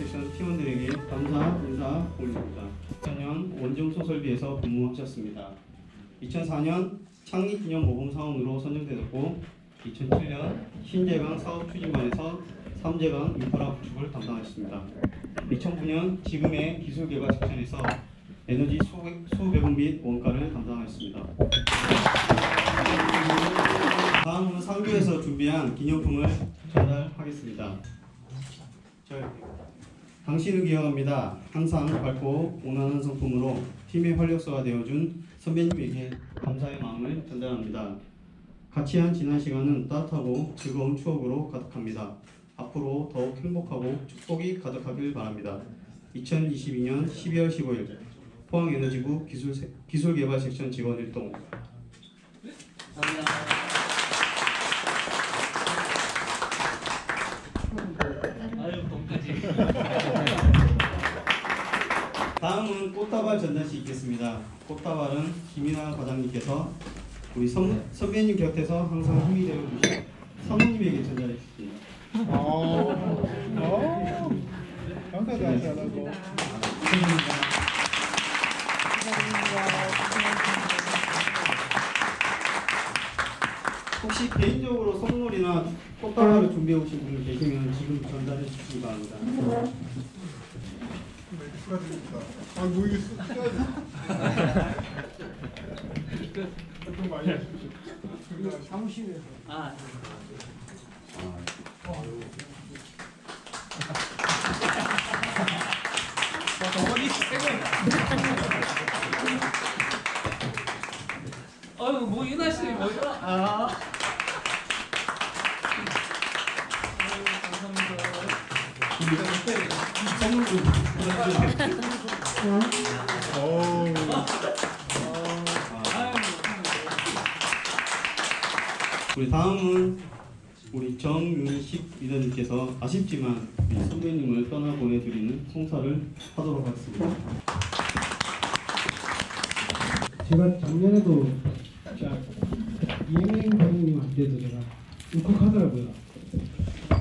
섹션 팀원들에게 감사 인사 올립니다. 2004년 원정 소설비에서 근무하셨습니다. 2004년 창립기념 모범 사원으로 선정되었고 2007년 신재강 사업 추진반에서 3재강 인프라 구축을 담당하셨습니다. 2009년 지금의 기술개발 섹션에서 에너지 수- 수배분 및 원가를 담당하였습니다. 다음은 상주에서 준비한 기념품을 전달하겠습니다. 저, 당신을 기억합니다. 항상 밝고 온화한 성품으로 팀의 활력소가 되어준 선배님에게 감사의 마음을 전달합니다. 같이 한 지난 시간은 따뜻하고 즐거운 추억으로 가득합니다. 앞으로 더욱 행복하고 축복이 가득하길 바랍니다. 2022년 12월 15일 포항에너지부 기술, 기술개발 섹션 직원 일동 아유 다음은 꽃다발 전달식 있겠습니다. 꽃다발은 김이나 과장님께서 우리 선, 선배님 곁에서 항상 힘이 되어 주신 사모님에게 전달해 주십니다. 어, 어, 감사드리고 혹시 개인적으로 선물이나 꽃다발을 준비해 오신 분 계시면 지금 전달해 주시기 바랍니다. 축하드립니다. 아, 뭐 이게. 좀 많이 하십시오. 사무실에서. 아 어머니 아유 뭐 이나 씨 뭐야? 아. 우, 우리 다음은 우리 정윤식 리더님께서 아쉽지만 우리 선배님을 떠나 보내드리는 송사를 하도록 하겠습니다. 제가 작년에도 자 이행행 과장님한테도 제가 울컥하더라고요.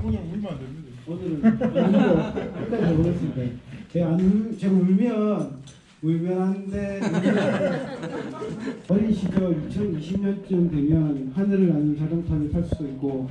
그냥 울면 안 됩니다. 오늘은 울고 끝까지 울었습니다. 제가 안 울, 제가 울면 울면 안 돼. 어린 시절 2020년쯤 되면 하늘을 나는 자동차를 탈 수도 있고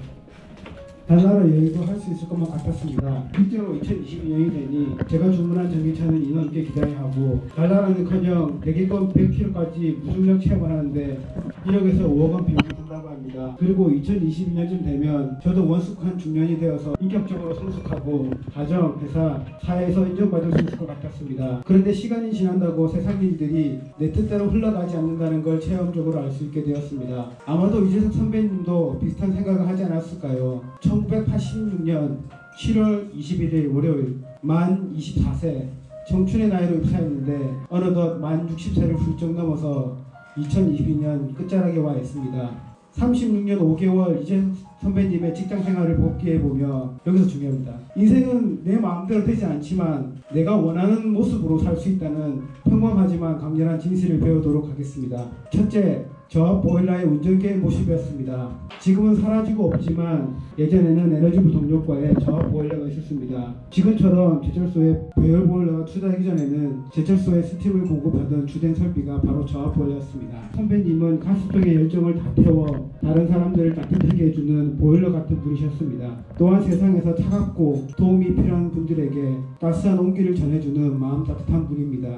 달나라 여행도 할 수 있을 것만 같았습니다. 실제로 2022년이 되니 제가 주문한 전기차는 인원께 기다려야 하고 달나라는커녕 대기권 100km까지 무중력 체험을 하는데 1억에서 5억 원 비용 이 든다고 합니다. 그리고 2022년쯤 되면 저도 원숙한 중년이 되어서 인격적으로 성숙하고 가정, 회사, 사회에서 인정받을 수 있을 것 같았습니다. 그런데 시간이 지난다고 세상 일들이 내 뜻대로 흘러가지 않는다는 걸 체험적으로 알 수 있게 되었습니다. 아마도 이재석 선배님도 비슷한 생각을 하지 않았을까요? 1986년 7월 21일 월요일 만 24세 청춘의 나이로 입사했는데 어느덧 만 60세를 훌쩍 넘어서 2022년 끝자락에 와 있습니다. 36년 5개월 이재 선배님의 직장 생활을 복귀해 보며 여기서 중요합니다. 인생은 내 마음대로 되지 않지만 내가 원하는 모습으로 살 수 있다는 평범하지만 강렬한 진실을 배우도록 하겠습니다. 첫째, 저압 보일러의 운전계의 모습이었습니다. 지금은 사라지고 없지만 예전에는 에너지부 동력과의 저압 보일러가 있었습니다. 지금처럼 제철소에 배열 보일러가 투자하기 전에는 제철소에 스팀을 공급하던 주된 설비가 바로 저압 보일러였습니다. 선배님은 가스병의 열정을 다 태워 다른 사람들을 따뜻하게 해주는 보일러 같은 분이셨습니다. 또한 세상에서 차갑고 도움이 필요한 분들에게 따스한 온기를 전해주는 마음 따뜻한 분입니다.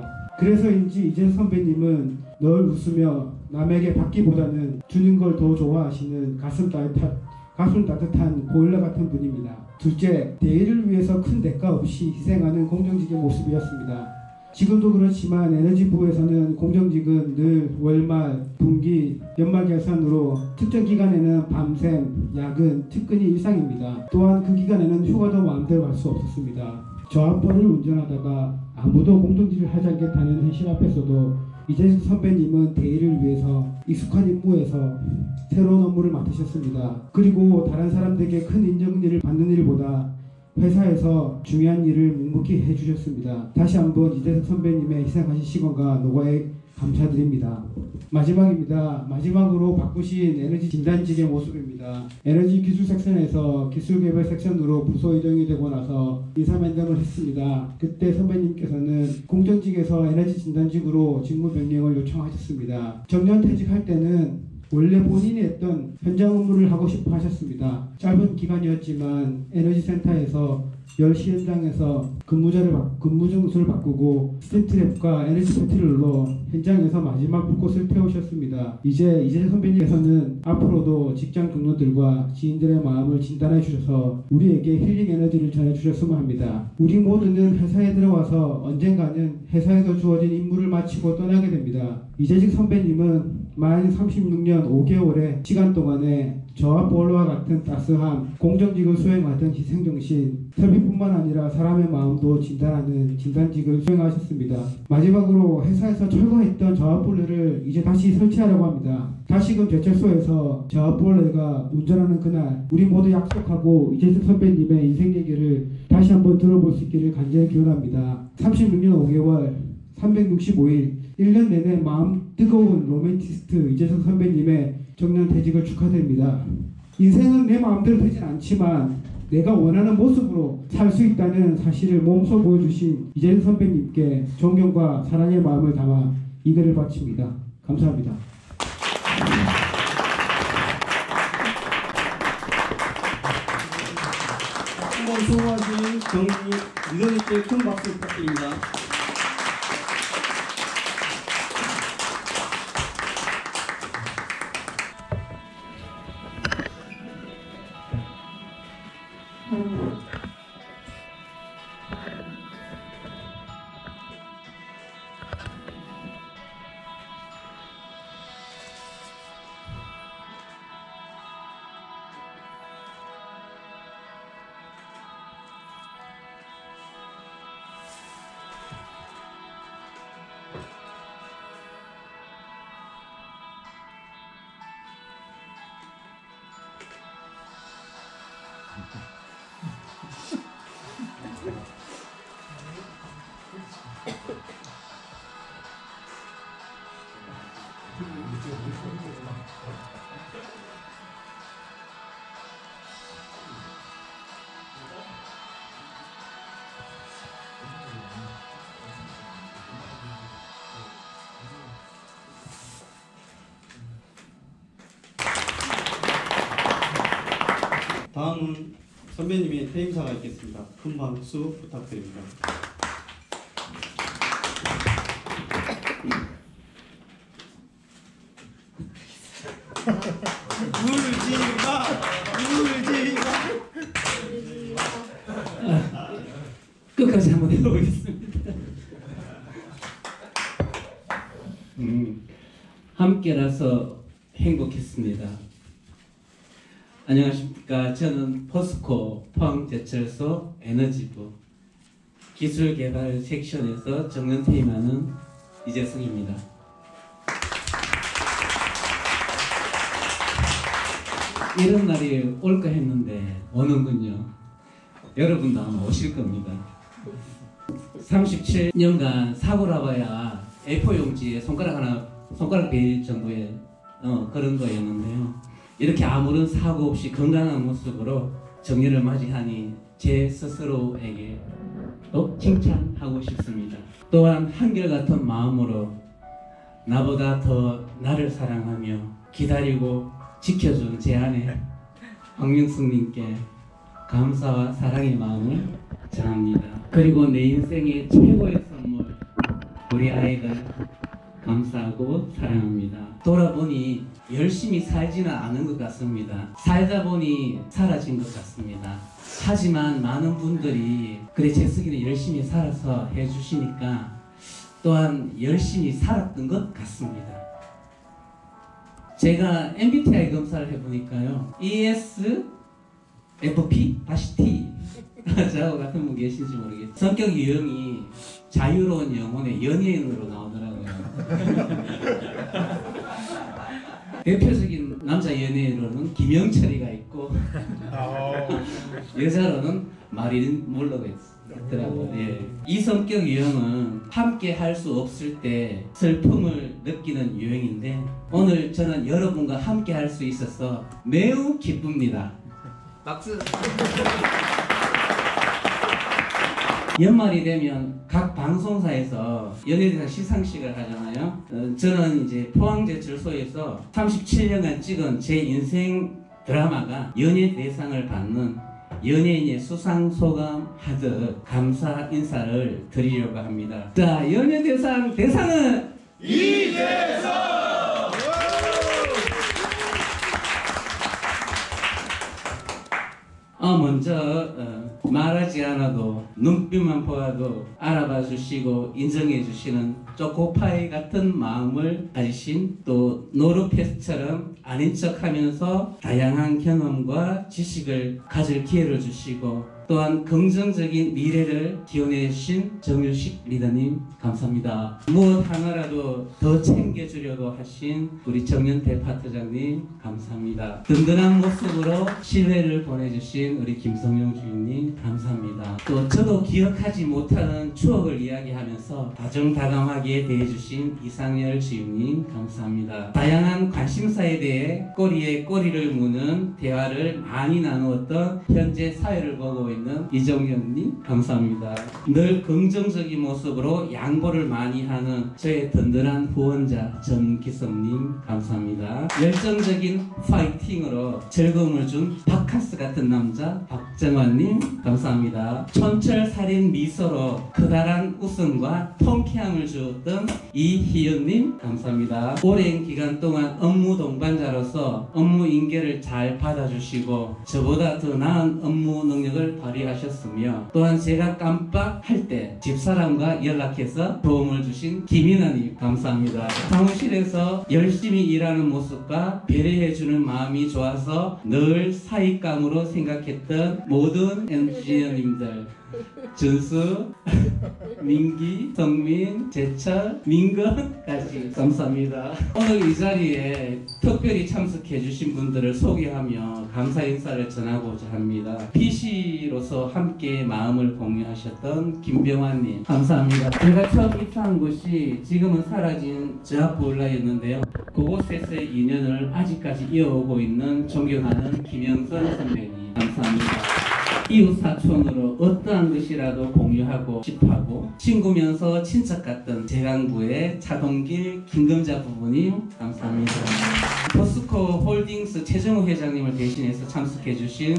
그래서인지 이재 선배님은 늘 웃으며 남에게 받기보다는 주는 걸 더 좋아하시는 가슴 따뜻한 가슴 따뜻한 보일러 같은 분입니다. 둘째, 대의를 위해서 큰 대가 없이 희생하는 공정직의 모습이었습니다. 지금도 그렇지만 에너지부에서는 공정직은 늘 월말, 분기, 연말 결산으로 특정 기간에는 밤샘, 야근, 특근이 일상입니다. 또한 그 기간에는 휴가도 마음대로 갈 수 없었습니다. 저압벌을 운전하다가 아무도 공정직을 하지 않겠다는 현실 앞에서도 이재석 선배님은 대의를 위해서 익숙한 임무에서 새로운 업무를 맡으셨습니다. 그리고 다른 사람들에게 큰 인정을 받는 일보다 회사에서 중요한 일을 묵묵히 해주셨습니다. 다시 한번 이대석 선배님의 희생하신 시간과 노고에 감사드립니다. 마지막입니다. 마지막으로 바꾸신 에너지 진단직의 모습입니다. 에너지 기술 섹션에서 기술 개발 섹션으로 부서 이동이 되고 나서 인사 면담을 했습니다. 그때 선배님께서는 공정직에서 에너지 진단직으로 직무 변경을 요청하셨습니다. 정년 퇴직할 때는 원래 본인이 했던 현장 업무를 하고 싶어 하셨습니다. 짧은 기간이었지만 에너지 센터에서 10시 현장에서 근무자를 바, 근무 정수를 바꾸고 스팀트랩과 에너지 패트를 눌러 현장에서 마지막 불꽃을 태우셨습니다. 이제 이재 선배님께서는 앞으로도 직장 동료들과 지인들의 마음을 진단해 주셔서 우리에게 힐링 에너지를 전해 주셨으면 합니다. 우리 모두는 회사에 들어와서 언젠가는 회사에서 주어진 임무를 마치고 떠나게 됩니다. 이재직 선배님은 만 36년 5개월의 시간 동안에 저와 볼로와 같은 따스함, 공정직을 수행하던 희생정신, 설비뿐만 아니라 사람의 마음도 진단하는 진단직을 수행하셨습니다. 마지막으로 회사에서 철거했던 저압볼레를 이제 다시 설치하려고 합니다. 다시금 제철소에서 저압볼레가 운전하는 그날 우리 모두 약속하고 이재석 선배님의 인생 얘기를 다시 한번 들어볼 수 있기를 간절히 기원합니다. 36년 5개월 365일 1년 내내 마음 뜨거운 로맨티스트 이재석 선배님의 정년 퇴직을 축하드립니다. 인생은 내 마음대로 되진 않지만 내가 원하는 모습으로 살 수 있다는 사실을 몸소 보여주신 이재석 선배님께 존경과 사랑의 마음을 담아 이 글을 바칩니다. 감사합니다. 한번 수고하신 정리 리더님께 큰 박수 부탁드립니다. 선배님의 퇴임사가 있겠습니다. 큰 박수 부탁드립니다. 울지 마, 울지 마. 끝까지 한번 해보겠습니다. 음, 함께라서 행복했습니다. 안녕하십니까. 저는 포스코 포항제철소 에너지부 기술개발 섹션에서 정년 퇴임하는 이재승입니다. 이런 날이 올까 했는데 오는군요. 여러분도 아마 오실 겁니다. 37년간 사고라 봐야 A4 용지에 손가락 하나, 손가락 베일 정도의 어, 그런 거였는데요. 이렇게 아무런 사고 없이 건강한 모습으로 정년을 맞이하니 제 스스로에게 또 칭찬하고 싶습니다. 또한 한결같은 마음으로 나보다 더 나를 사랑하며 기다리고 지켜준 제 아내 황명숙님께 감사와 사랑의 마음을 전합니다. 그리고 내 인생의 최고의 선물 우리 아이들 감사하고 사랑합니다. 돌아보니 열심히 살지는 않은 것 같습니다. 살다 보니 사라진 것 같습니다. 하지만 많은 분들이 그래 재석이는 열심히 살아서 해주시니까 또한 열심히 살았던 것 같습니다. 제가 MBTI 검사를 해보니까요. ES FP 다시 T 저하고 같은 분 계신지 모르겠어요. 성격 유형이 자유로운 영혼의 연예인으로 나오더라고요. 대표적인 남자 연예인으로는 김영철이가 있고 아, 여자로는 말이 물러가 있더라고요. 예. 이 성격 유형은 함께 할 수 없을 때 슬픔을 느끼는 유형인데 오늘 저는 여러분과 함께 할 수 있어서 매우 기쁩니다. 박수. 연말이 되면 각 방송사에서 연예대상 시상식을 하잖아요. 어, 저는 이제 포항제철소에서 37년간 찍은 제 인생 드라마가 연예대상을 받는 연예인의 수상 소감 하듯 감사 인사를 드리려고 합니다. 자, 연예대상 대상은 어, 먼저 어, 말하지 않아도 눈빛만 보아도 알아봐 주시고 인정해 주시는 초코파이 같은 마음을 가지신 또 노르페스처럼 아닌 척하면서 다양한 경험과 지식을 가질 기회를 주시고 또한 긍정적인 미래를 기원해 주신 정유식 리더님 감사합니다. 무엇 하나라도 더 챙겨주려고 하신 우리 정연태 파트장님 감사합니다. 든든한 모습으로 신뢰를 보내주신 우리 김성용 주인님 감사합니다. 또 저도 기억하지 못하는 추억을 이야기하면서 다정다감하게 대해주신 이상열 주임님 감사합니다. 다양한 관심사에 대해 꼬리에 꼬리를 무는 대화를 많이 나누었던 현재 사회를 보고 있는 이정현님 감사합니다. 늘 긍정적인 모습으로 양보를 많이 하는 저의 든든한 후원자 전기성님 감사합니다. 열정적인 파이팅으로 즐거움을 준 바카스 같은 남자 박정환님 감사합니다. 촌철살인 미소로 커다란 웃음과 통쾌함을 주었던 이희연님 감사합니다. 오랜 기간 동안 업무 동반자로서 업무 인계를 잘 받아주시고 저보다 더 나은 업무 능력을 발휘하셨으며 또한 제가 깜빡할 때 집사람과 연락해서 도움을 주신 김인아님 감사합니다. 사무실에서 열심히 일하는 모습과 배려해주는 마음이 좋아서 늘 사익감으로 생각했던 모든 엔지니어님들 준수, 민기, 성민, 제철, 민건까지 감사합니다. 오늘 이 자리에 특별히 참석해 주신 분들을 소개하며 감사 인사를 전하고자 합니다. PC로서 함께 마음을 공유하셨던 김병환님 감사합니다. 제가 처음 입사한 곳이 지금은 사라진 저학부울라였는데요. 그곳에서의 인연을 아직까지 이어오고 있는 존경하는 김영선 선배님 감사합니다. 이웃 사촌으로 어떠한 것이라도 공유하고 싶어하고 친구면서 친척 같던 제강부의 차동길 김금자 부부님 감사합니다. 포스코 홀딩스 최정우 회장님을 대신해서 참석해 주신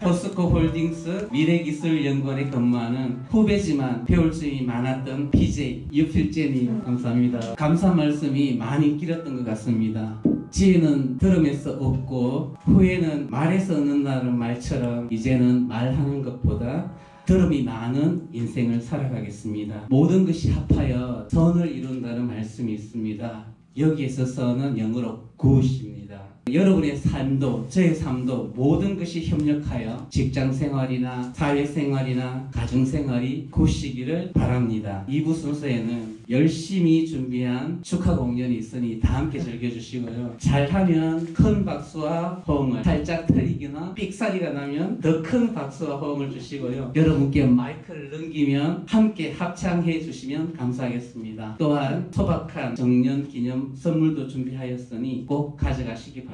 포스코 홀딩스 미래기술연구원에 근무하는 후배지만 배울 점이 많았던 BJ 유필재님 감사합니다. 감사 말씀이 많이 길었던 것 같습니다. 지혜는 들음에서 얻고 후회는 말에서 얻는다는 말처럼 이제는 말하는 것보다 들음이 많은 인생을 살아가겠습니다. 모든 것이 합하여 선을 이룬다는 말씀이 있습니다. 여기에 있어서는 영어로 굿입니다. 여러분의 삶도 저의 삶도 모든 것이 협력하여 직장 생활이나 사회 생활이나 가정 생활이 굿이기를 바랍니다. 2부 순서에는 열심히 준비한 축하 공연이 있으니 다 함께 즐겨주시고요. 잘하면 큰 박수와 호응을 살짝 틀리거나 삑사리가 나면 더 큰 박수와 호응을 주시고요. 여러분께 마이크를 넘기면 함께 합창해 주시면 감사하겠습니다. 또한 소박한 정년 기념 선물도 준비하였으니 꼭 가져가시기 바랍니다.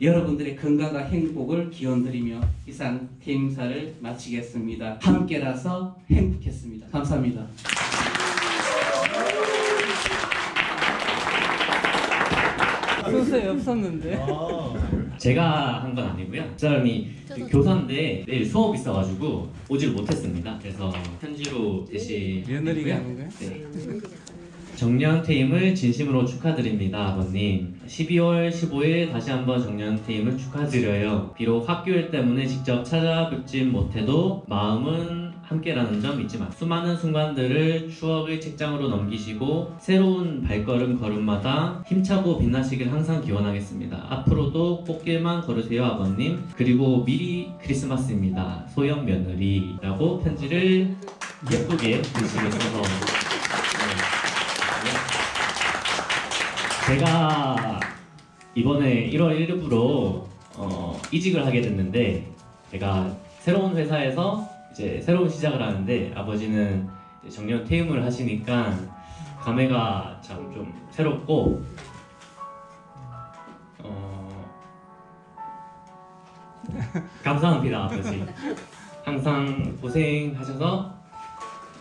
여러분들의 건강과 행복을 기원드리며 이상 팀사를 마치겠습니다. 함께라서 행복했습니다. 감사합니다. 순서에 없었는데. 제가 한 건 아니고요. 그 사람이 그 교사인데 내일 수업 있어가지고 오지를 못했습니다. 그래서 편지로 대신 며느리가 하는 거야? 네. 정년 퇴임을 진심으로 축하드립니다, 아버님. 12월 15일 다시 한번 정년 퇴임을 축하드려요. 비록 학교일 때문에 직접 찾아뵙진 못해도 마음은 함께라는 점 잊지 마. 수많은 순간들을 추억의 책장으로 넘기시고 새로운 발걸음 걸음마다 힘차고 빛나시길 항상 기원하겠습니다. 앞으로도 꽃길만 걸으세요, 아버님. 그리고 미리 크리스마스입니다. 소영 며느리라고 편지를 예쁘게 써서 제가 이번에 1월 1일부로 어, 이직을 하게 됐는데 제가 새로운 회사에서 이제 새로운 시작을 하는데 아버지는 정년 퇴임을 하시니까 감회가 참 좀 새롭고 어 감사합니다 아버지 항상 고생하셔서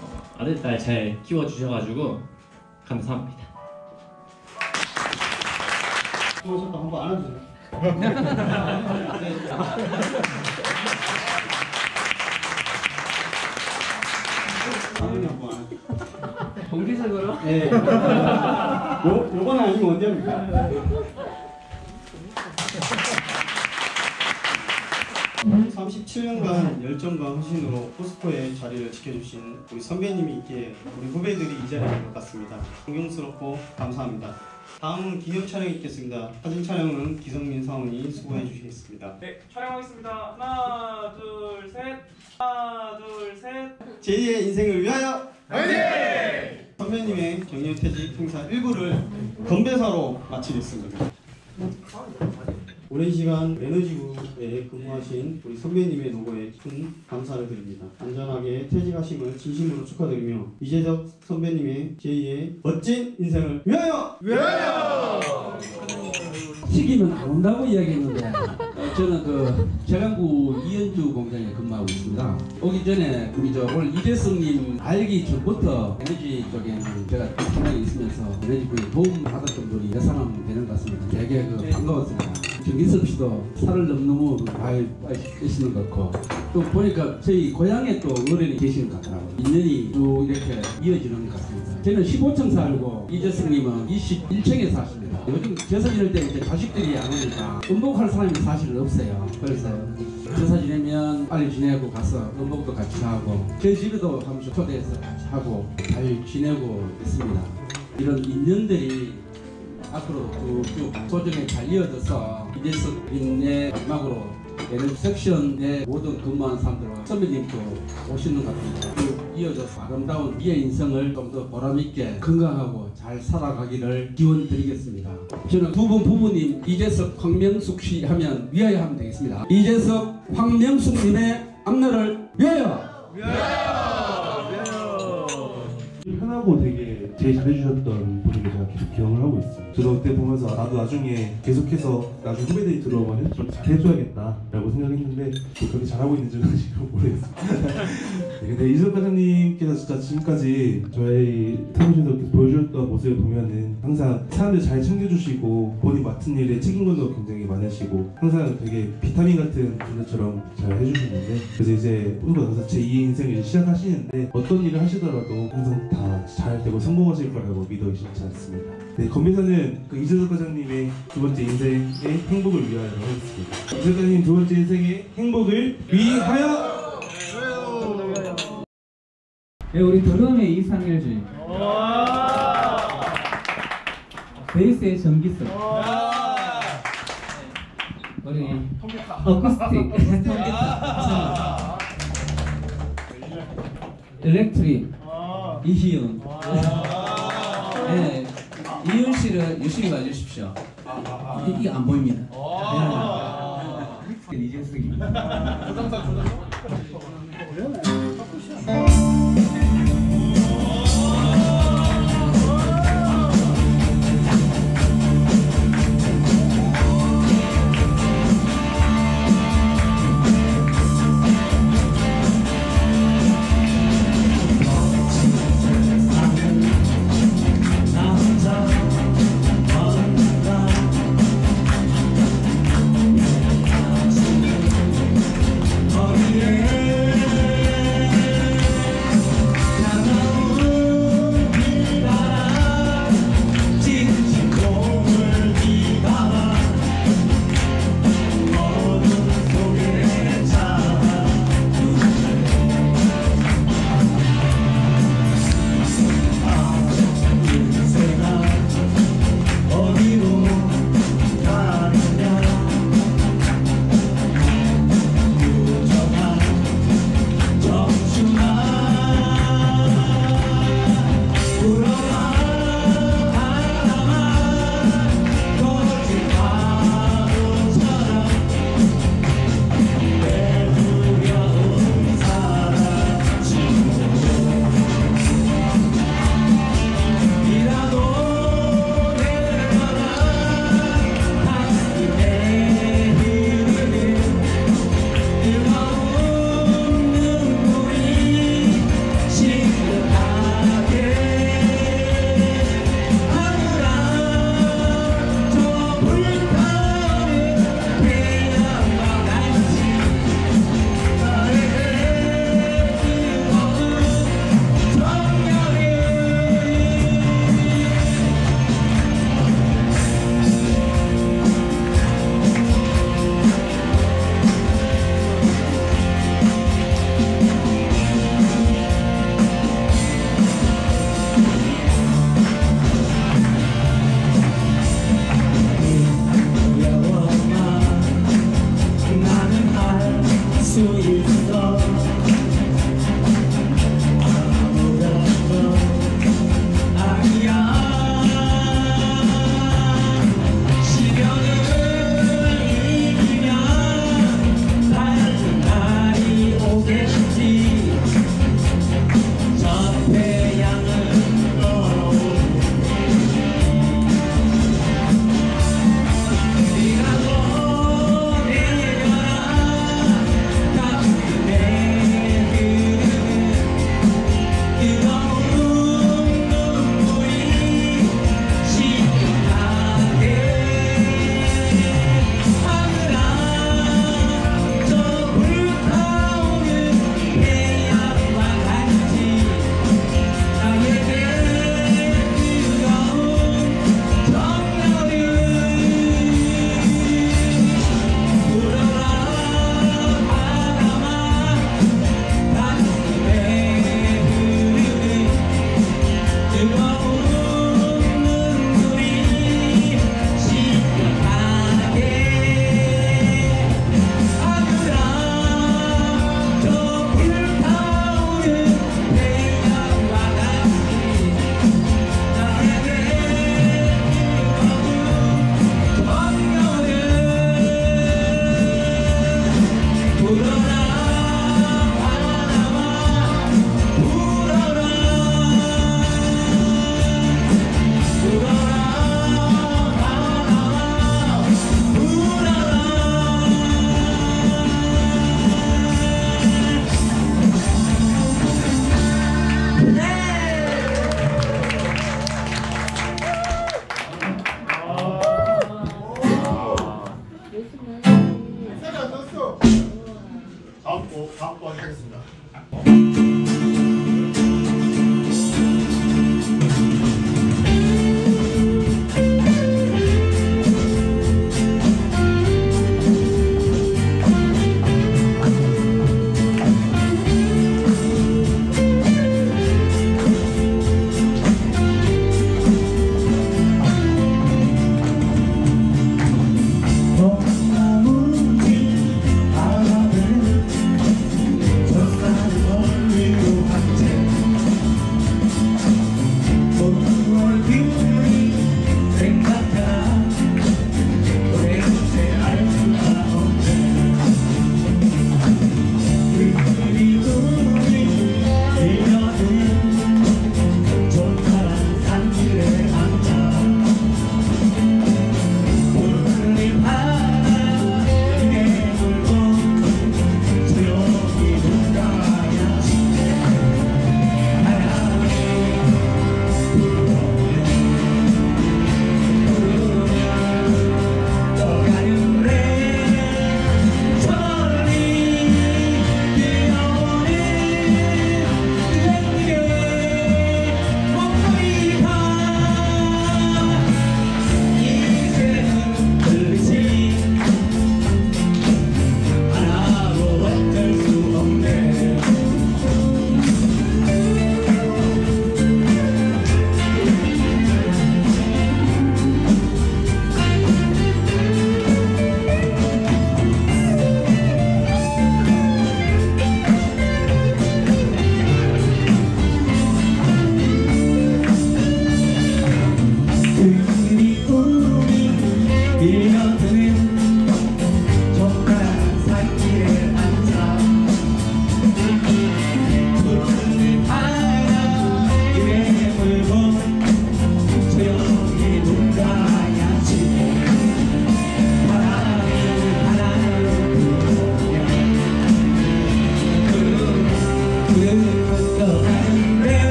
어, 아들 딸 잘 키워 주셔가지고 감사합니다. 수고하셨다 한번 안아주세요. 다음에 한번 안아주세요. 공개적으로? 네. 요, 요번에 아니면 언제 합니까? 37년간 열정과 헌신으로 포스코의 자리를 지켜주신 우리 선배님이 있기에 우리 후배들이 이 자리에 것 같습니다. 존경스럽고 감사합니다. 다음은 기념 촬영이 있겠습니다. 사진 촬영은 기성민 사원이 수고해 주시겠습니다. 네, 촬영하겠습니다. 하나, 둘, 셋. 하나, 둘, 셋. 제2의 인생을 위하여 화이팅! 선배님의 정년퇴직 행사 일부를 건배사로 마치겠습니다. 오랜 시간 에너지부에 근무하신 우리 선배님의 노고에 큰 감사를 드립니다. 안전하게 퇴직하심을 진심으로 축하드리며 이재석 선배님의 제2의 멋진 인생을 위하여! 시기는 안 온다고 이야기했는데 저는 그 제강구 이현주 공장에 근무하고 있습니다. 오기 전에 우리 저 오늘 이재성님 알기 전부터 에너지 쪽에는 제가 현장에 있으면서 에너지 부에 도움 받았던 분이 몇 사람 되는 것 같습니다. 되게 그 반가웠습니다. 정기섭 씨도 살을 너무너무 많이 빼시는 것 같고 또 보니까 저희 고향에 또 어른이 계시는 것 같더라고요. 인연이 쭉 이렇게 이어지는 것 같습니다. 저는 15층 살고 이재성님은 21층에 사십니다. 요즘 제사 지낼 때 이제 자식들이 안 오니까 음복할 사람이 사실 없어요. 그래서 제사 지내면 빨리 지내고 가서 음복도 같이 하고 제 집에도 한 번씩 초대해서 같이 하고 잘 지내고 있습니다. 이런 인연들이 앞으로 쭉쭉 소중히 잘 이어져서 이재석님의 마지막으로 에너지 섹션의 모든 근무한 사람들과 선배님도 오시는 것 같습니다. 쭉 이어져서 아름다운 미의 인생을 좀 더 보람있게 건강하고 잘 살아가기를 기원 드리겠습니다. 저는 두 분 부부님 이재석 황명숙 씨 하면 위하여 하면 되겠습니다. 이재석 황명숙님의 앞날을 위하여! 편하고 되게 제일 잘해주셨던 기억을 하고 있어요. 저도 그때 보면서 나도 나중에 계속해서 나중 후배들이 들어오면 좀 잘해줘야겠다 라고 생각했는데 뭐 그렇게 잘하고 있는지는 아직 모르겠어요. 네, 근데 이석 과장님께서 진짜 지금까지 저희 계속 보여주셨던 모습을 보면은 항상 사람들 잘 챙겨주시고 본인 맡은 일에 책임감도 굉장히 많으시고 항상 되게 비타민 같은 분들처럼 잘 해주셨는데 그래서 이제 후보 당사 제2의 인생을 시작하시는데 어떤 일을 하시더라도 항상 다 잘 되고 성공하실 거라고 믿어 의심치 않습니다. 네, 건배사는 그 이재석 과장님의 두 번째 인생의 행복을 위하여 하겠습니다. 이재석 과장님 두 번째 인생의 행복을 위하여! 네, 우리 드럼의 이상일 주임. 베이스의 전기성. 우리 어쿠스틱. 통기타. 일렉트릭. 이희윤. 네. 이윤 씨를 유심히 봐주십시오. 이게, 이게 안 보입니다. 네. 이재석입니다. 어디에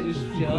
하겠습니다. 이